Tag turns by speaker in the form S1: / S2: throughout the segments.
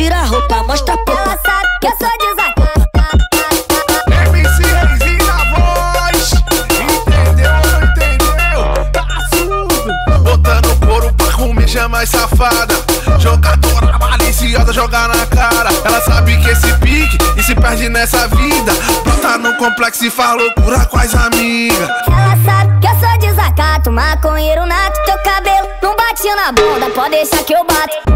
S1: tira a roupa, mostra a puta.
S2: Ela sabe que eu sou desacato.
S3: MC Reizinho na voz. Entendeu ou não entendeu? Tá surdo. Botando couro pra comer, chama as safada. Jogadora maliciosa, joga na cara. Ela sabe que esse pique e se perde nessa vida. Brota no complexo e faz loucura com as amigas.
S2: Ela sabe que eu sou desacato. Maconheiro nato, teu cabelo não bate na bunda. Pode deixar que eu bato.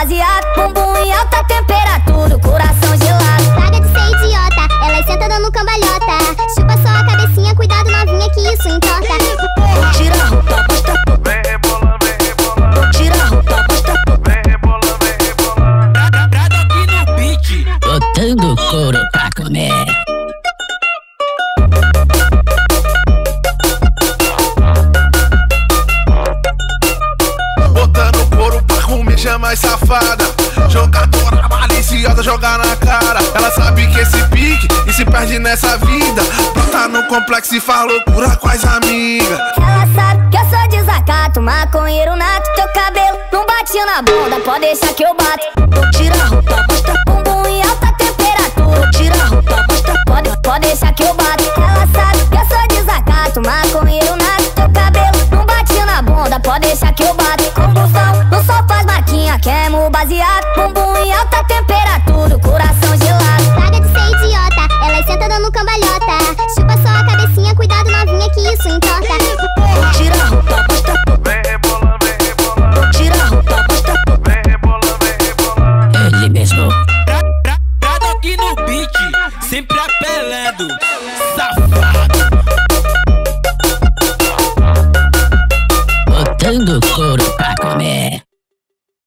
S2: Baseado. Bumbum em alta temperatura. Coração gelado.
S4: Paga de ser idiota, elas sentam dando cambalhota. Chupa só a cabecinha, cuidado novinha que isso entorta.
S1: Tira a roupa, mostra a puta.
S3: Vem rebolando, vem rebolando.
S1: Tira a roupa, mostra a puta.
S3: Vem rebolando, vem rebolando.
S5: Brado aqui no beat.
S6: Botando couro pra comer.
S3: Chama safada. Jogadora maliciosa, joga na cara. Ela sabe que esse pique e se perde nessa vida. Brota no complexo e faz loucura com as amigas.
S2: Ela sabe que eu sou desacato. Maconheiro nato, teu cabelo não bate na bunda. Pode deixar que eu bato.
S1: Tira a roupa,
S2: baseado. Bumbum em alta temperatura. Coração gelado.
S4: Paga de ser idiota, elas sentam dando cambalhota. Chupa só a cabecinha, cuidado novinha que isso entorta.
S1: Tira a roupa, mostra a puta.
S3: Vem rebolando, vem rebolando.
S1: Tira a roupa.
S3: Vem rebolando, vem rebolando.
S6: Ele mesmo.
S5: Bra, bra, brado aqui no beat. Sempre apelando. Safado.
S6: Botando couro pra comer.